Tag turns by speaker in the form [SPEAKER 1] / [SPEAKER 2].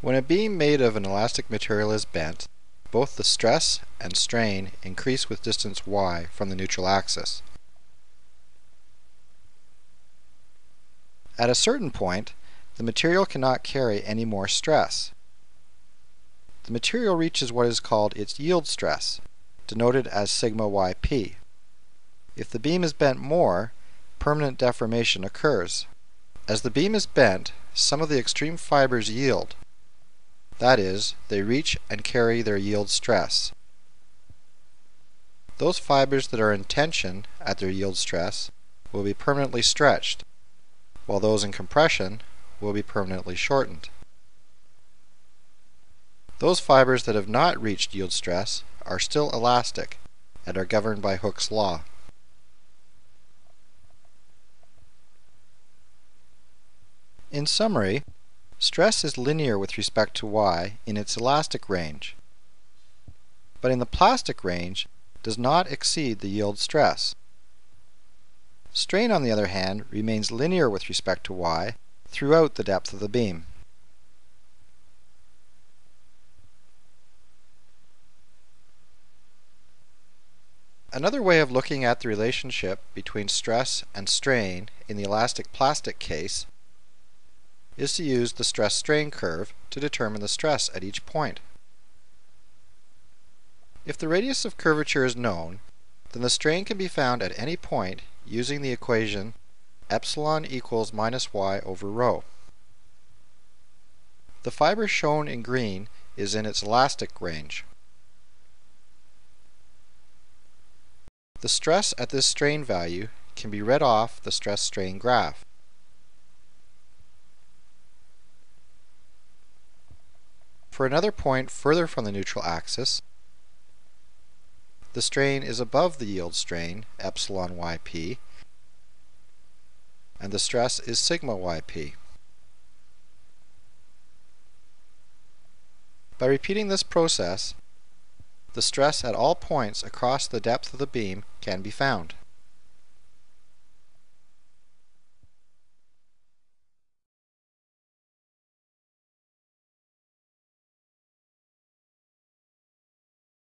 [SPEAKER 1] When a beam made of an elastic material is bent, both the stress and strain increase with distance y from the neutral axis. At a certain point, the material cannot carry any more stress. The material reaches what is called its yield stress, denoted as sigma yp. If the beam is bent more, permanent deformation occurs. As the beam is bent, some of the extreme fibers yield, that is, they reach and carry their yield stress. Those fibers that are in tension at their yield stress will be permanently stretched, while those in compression will be permanently shortened. Those fibers that have not reached yield stress are still elastic and are governed by Hooke's law. In summary, Stress is linear with respect to y in its elastic range, but in the plastic range does not exceed the yield stress. Strain, on the other hand, remains linear with respect to y throughout the depth of the beam. Another way of looking at the relationship between stress and strain in the elastic plastic case is to use the stress-strain curve to determine the stress at each point. If the radius of curvature is known, then the strain can be found at any point using the equation epsilon equals minus y over rho. The fiber shown in green is in its elastic range. The stress at this strain value can be read off the stress-strain graph. For another point further from the neutral axis, the strain is above the yield strain, epsilon yp, and the stress is sigma yp. By repeating this process, the stress at all points across the depth of the beam can be found.